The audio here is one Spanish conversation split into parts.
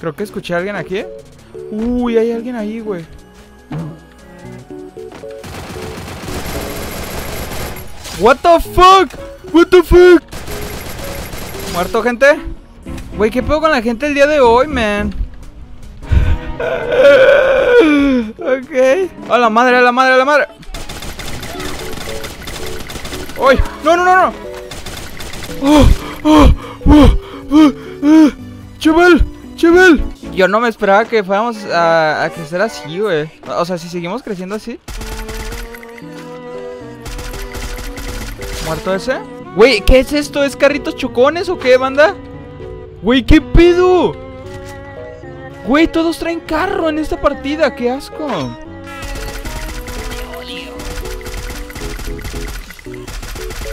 Creo que escuché a alguien aquí. Uy, hay alguien ahí, güey. What the fuck? What the fuck? ¿Muerto, gente? Güey, ¿qué pedo con la gente el día de hoy, man? ok. A la madre, a la madre, a la madre. ¡Uy! ¡No, no, no, no! ¡Oh! ¡Oh! ¡Oh! ¡Oh! ¡Chaval! ¡Chaval! Yo no me esperaba que fuéramos a, a crecer así, güey. O sea, si seguimos creciendo así. ¿Muerto ese? Güey, ¿qué es esto? ¿Es carritos chocones o qué, banda? Güey, ¿qué pedo? Güey, todos traen carro en esta partida, qué asco.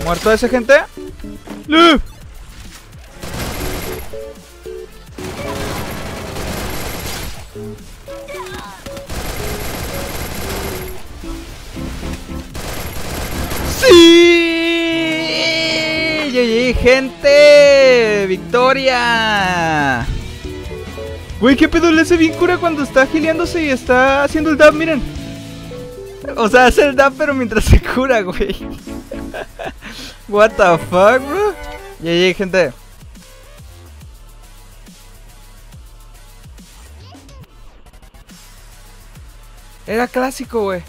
¿Muerto ese, gente? ¡Sí! ¡Yey, gente! ¡Victoria! Güey, ¿qué pedo le hace bien cura cuando está gileándose y está haciendo el dab? Miren. O sea, hace el dab, pero mientras se cura, güey. What the fuck, bro? Yey, gente. Era clásico, güey.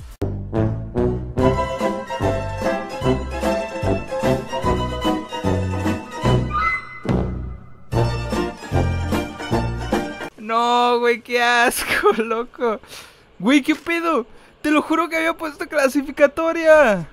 No, güey, qué asco, loco. Güey, qué pedo. Te lo juro que había puesto clasificatoria.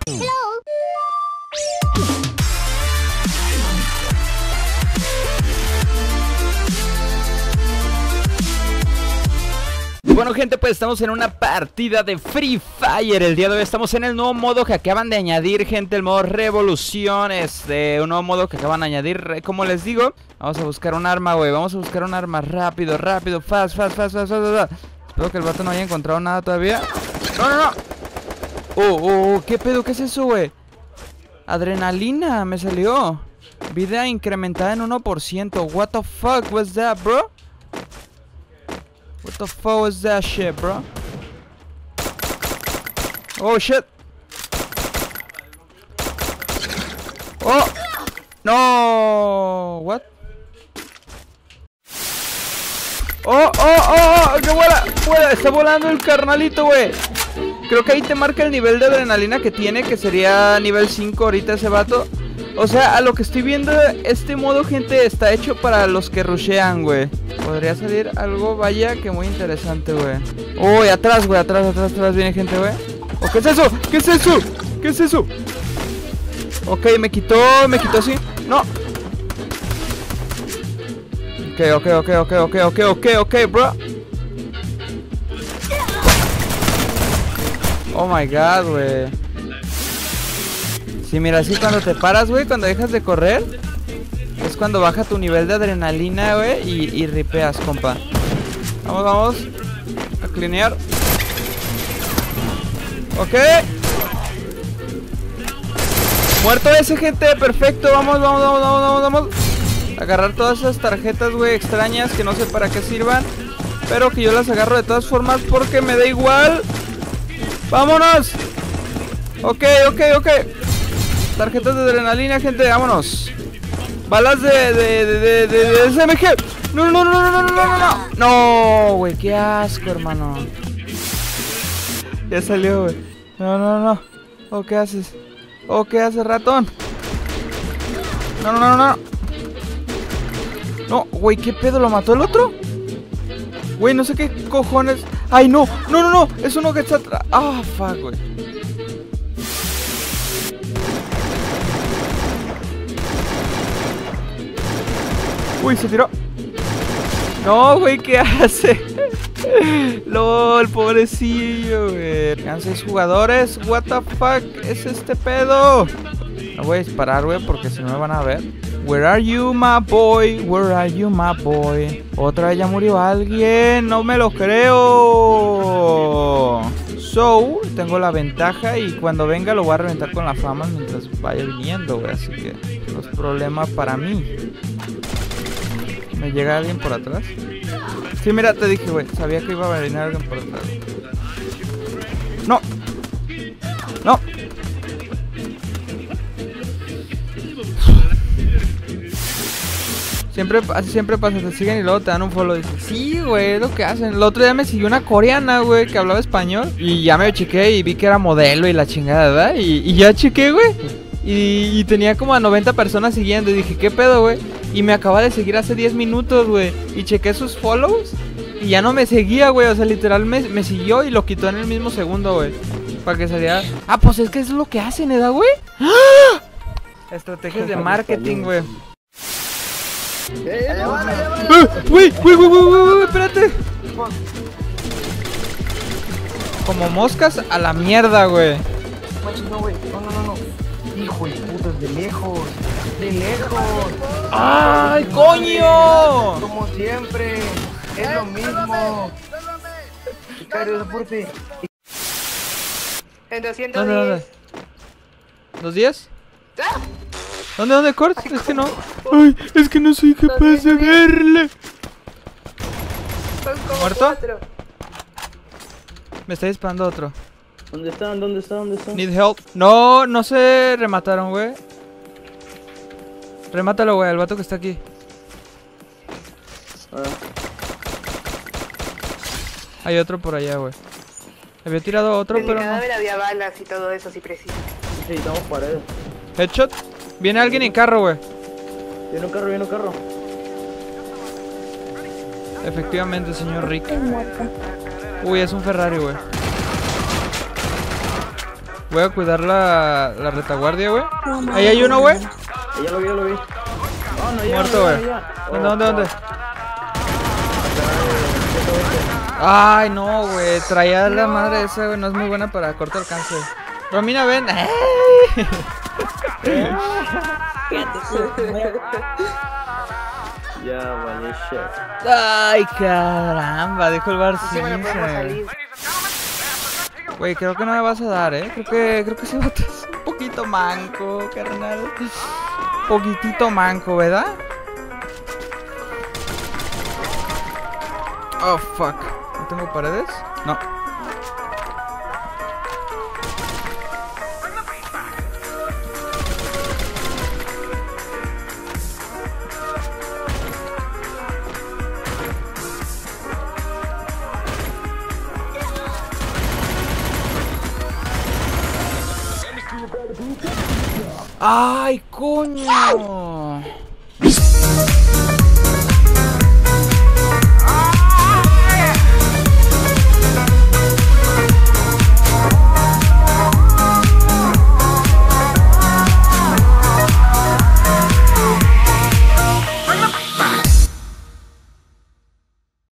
Bueno gente, pues estamos en una partida de Free Fire El día de hoy estamos en el nuevo modo que acaban de añadir, gente El modo Revolución, este, un nuevo modo que acaban de añadir Como les digo, vamos a buscar un arma, güey Vamos a buscar un arma rápido, rápido, fast, fast, fast, fast, fast, fast. Espero que el vato no haya encontrado nada todavía No, no, no Oh, oh, oh, ¿qué pedo? ¿Qué es eso, güey? Adrenalina, me salió Vida incrementada en 1% What the fuck was that, bro? What the fuck was that shit, bro? Oh shit. Oh. No. What? Oh, oh, oh, oh, que vuela, vuela, está volando el carnalito, güey. Creo que ahí te marca el nivel de adrenalina que tiene, que sería nivel 5 ahorita ese vato. O sea, a lo que estoy viendo, este modo, gente, está hecho para los que rushean, güey. Podría salir algo, vaya, que muy interesante, güey. Uy, atrás, güey, atrás, atrás, atrás viene gente, güey. ¿O qué es eso? ¿Qué es eso? ¿Qué es eso? Ok, me quitó, me quitó así. No. Ok, ok, ok, ok, ok, ok, ok, ok, bro. Oh my god, güey. Sí, mira, así cuando te paras, güey, cuando dejas de correr, es cuando baja tu nivel de adrenalina, güey, y, y ripeas, compa. Vamos, vamos. A clinear. Ok. Muerto ese, gente. Perfecto. Vamos, vamos, vamos, vamos, vamos, vamos. Agarrar todas esas tarjetas, güey, extrañas que no sé para qué sirvan. Pero que yo las agarro de todas formas porque me da igual. ¡Vámonos! Ok, ok, ok. Tarjetas de adrenalina, gente, vámonos. Balas de, de, de, de, de, SMG. No, no, no, no, no, no, no, no. No, güey, qué asco, hermano. Ya salió, güey. No, no, no. ¿O oh, qué haces? ¿O oh, qué haces, ratón? No, no, no, no. No, güey, ¿qué pedo? ¿Lo mató el otro? Güey, no sé qué cojones. ¡Ay, no! ¡No, no, no! Es uno que está atrás. ¡Ah, fuck, güey! Uy, se tiró. No, güey, ¿qué hace? LOL, pobrecillo, güey. Quedan jugadores. What the fuck es este pedo? No voy a disparar, güey, porque si no me van a ver. Where are you, my boy? Where are you, my boy? Otra vez ya murió alguien. No me lo creo. So, tengo la ventaja y cuando venga lo voy a reventar con la fama mientras vaya viniendo, güey. Así que no es problema para mí. ¿Me llega alguien por atrás? Sí, mira, te dije, güey. Sabía que iba a venir alguien por detrás. No. No. Siempre, así siempre pasa, te siguen y luego te dan un follow. Dices, sí, güey, lo que hacen. El otro día me siguió una coreana, güey, que hablaba español. Y ya me chequé y vi que era modelo y la chingada, ¿verdad? Y, y ya chequé, güey. Y, y tenía como a 90 personas siguiendo. Y dije, ¿qué pedo, güey? Y me acaba de seguir hace 10 minutos, güey. Y chequé sus follows. Y ya no me seguía, güey. O sea, literal me, siguió y lo quitó en el mismo segundo, güey. Para que saliera. Ah, pues es que es lo que hacen, ¿eh, güey? ¡Ah! Estrategias de marketing, güey. Espérate. Como moscas a la mierda, güey. No, no, no, no. Hijo de putas, de lejos. De lejos. ¡Ay, coño! Como siempre. Es lo mismo. Sicario, deporte. En 210. ¿Dónde, dónde? ¿Los 10? ¿Dónde, dónde, Kurt? Es que no. Ay, es que no soy capaz de verle. ¿Muerto? cuatro. Me está disparando otro. ¿Dónde están? ¿Dónde están? ¿Dónde están? Need help. No, no se remataron, güey. Remátalo, güey, al vato que está aquí. Ah, Hay otro por allá, güey. Había tirado otro, En pero no. cadáver había balas y todo eso, si preciso. necesitamos paredes. Headshot. Viene alguien en carro, güey. Viene un carro, viene un carro. Efectivamente, señor Rick. Uy, es un Ferrari, güey. Voy a cuidar la, la retaguardia, güey. Ahí hay uno, güey. Ya lo vi, ya lo vi. Ah, no, ya, Muerto, no, güey. ya. ¿Dónde, Oh, dónde, dónde? fuck. Ay, no, güey. Traía la madre esa, güey. No es muy buena para corto alcance. Romina, ven. ¡Ey! Ya, vale, shit. Ay, caramba. Dijo el Bar Sí, bueno, podemos salir. Güey, creo que no me vas a dar, ¿eh? Creo que, creo que ese vato es un poquito manco, carnal. Poquitito manco, ¿verdad? Oh, fuck. ¿No tengo paredes? No. ¡Ay, coño!